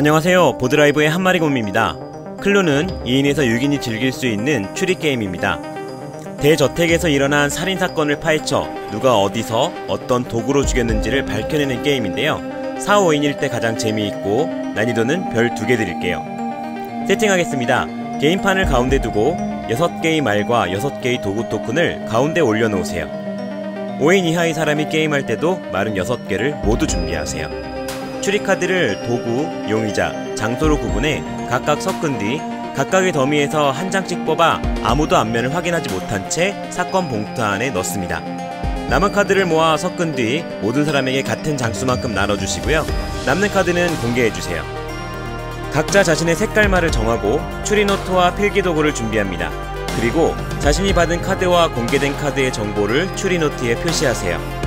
안녕하세요. 보드라이브의 한마리곰입니다. 클루는 2인에서 6인이 즐길 수 있는 추리 게임입니다. 대저택에서 일어난 살인사건을 파헤쳐 누가 어디서 어떤 도구로 죽였는지를 밝혀내는 게임인데요. 4, 5인일 때 가장 재미있고 난이도는 별 2개 드릴게요. 세팅하겠습니다. 게임판을 가운데 두고 6개의 말과 6개의 도구 토큰을 가운데 올려놓으세요. 5인 이하의 사람이 게임할 때도 말은 6개를 모두 준비하세요. 추리카드를 도구, 용의자, 장소로 구분해 각각 섞은 뒤 각각의 더미에서 한 장씩 뽑아 아무도 앞면을 확인하지 못한 채 사건 봉투 안에 넣습니다. 남은 카드를 모아 섞은 뒤 모든 사람에게 같은 장수만큼 나눠주시고요. 남는 카드는 공개해주세요. 각자 자신의 색깔말을 정하고 추리노트와 필기도구를 준비합니다. 그리고 자신이 받은 카드와 공개된 카드의 정보를 추리노트에 표시하세요.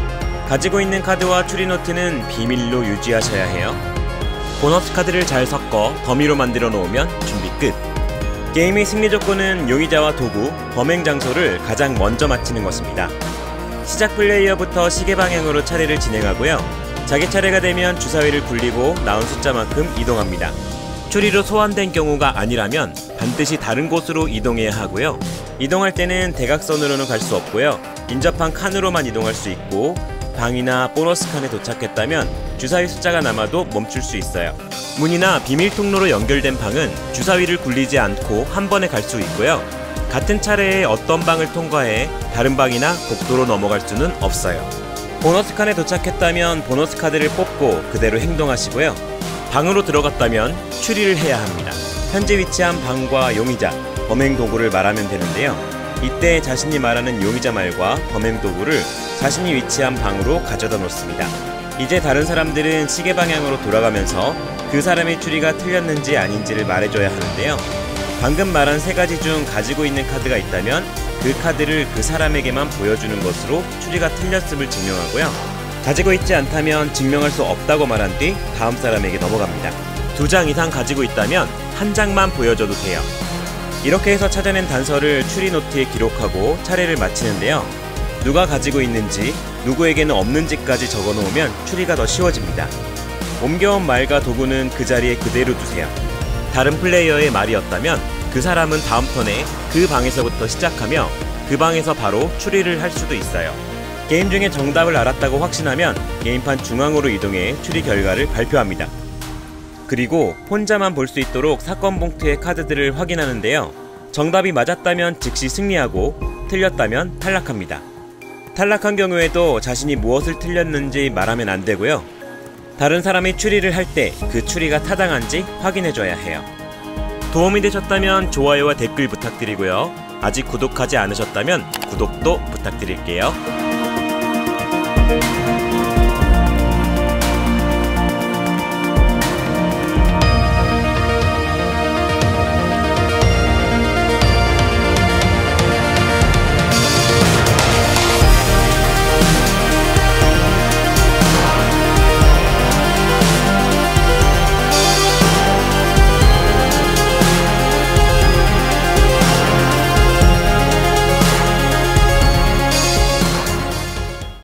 가지고 있는 카드와 추리노트는 비밀로 유지하셔야 해요. 보너스 카드를 잘 섞어 더미로 만들어 놓으면 준비 끝. 게임의 승리 조건은 용의자와 도구, 범행 장소를 가장 먼저 맞히는 것입니다. 시작 플레이어부터 시계 방향으로 차례를 진행하고요. 자기 차례가 되면 주사위를 굴리고 나온 숫자만큼 이동합니다. 추리로 소환된 경우가 아니라면 반드시 다른 곳으로 이동해야 하고요. 이동할 때는 대각선으로는 갈 수 없고요. 인접한 칸으로만 이동할 수 있고 방이나 보너스 칸에 도착했다면 주사위 숫자가 남아도 멈출 수 있어요. 문이나 비밀 통로로 연결된 방은 주사위를 굴리지 않고 한 번에 갈 수 있고요. 같은 차례에 어떤 방을 통과해 다른 방이나 복도로 넘어갈 수는 없어요. 보너스 칸에 도착했다면 보너스 카드를 뽑고 그대로 행동하시고요. 방으로 들어갔다면 추리를 해야 합니다. 현재 위치한 방과 용의자, 범행 도구를 말하면 되는데요. 이때 자신이 말하는 용의자 말과 범행 도구를 자신이 위치한 방으로 가져다 놓습니다. 이제 다른 사람들은 시계 방향으로 돌아가면서 그 사람의 추리가 틀렸는지 아닌지를 말해줘야 하는데요. 방금 말한 세 가지 중 가지고 있는 카드가 있다면 그 카드를 그 사람에게만 보여주는 것으로 추리가 틀렸음을 증명하고요. 가지고 있지 않다면 증명할 수 없다고 말한 뒤 다음 사람에게 넘어갑니다. 두 장 이상 가지고 있다면 한 장만 보여줘도 돼요. 이렇게 해서 찾아낸 단서를 추리 노트에 기록하고 차례를 마치는데요. 누가 가지고 있는지, 누구에게는 없는지까지 적어 놓으면 추리가 더 쉬워집니다. 옮겨온 말과 도구는 그 자리에 그대로 두세요. 다른 플레이어의 말이었다면 그 사람은 다음 턴에 그 방에서부터 시작하며 그 방에서 바로 추리를 할 수도 있어요. 게임 중에 정답을 알았다고 확신하면 게임판 중앙으로 이동해 추리 결과를 발표합니다. 그리고 혼자만 볼 수 있도록 사건 봉투의 카드들을 확인하는데요. 정답이 맞았다면 즉시 승리하고 틀렸다면 탈락합니다. 탈락한 경우에도 자신이 무엇을 틀렸는지 말하면 안 되고요. 다른 사람이 추리를 할 때 그 추리가 타당한지 확인해줘야 해요. 도움이 되셨다면 좋아요와 댓글 부탁드리고요. 아직 구독하지 않으셨다면 구독도 부탁드릴게요.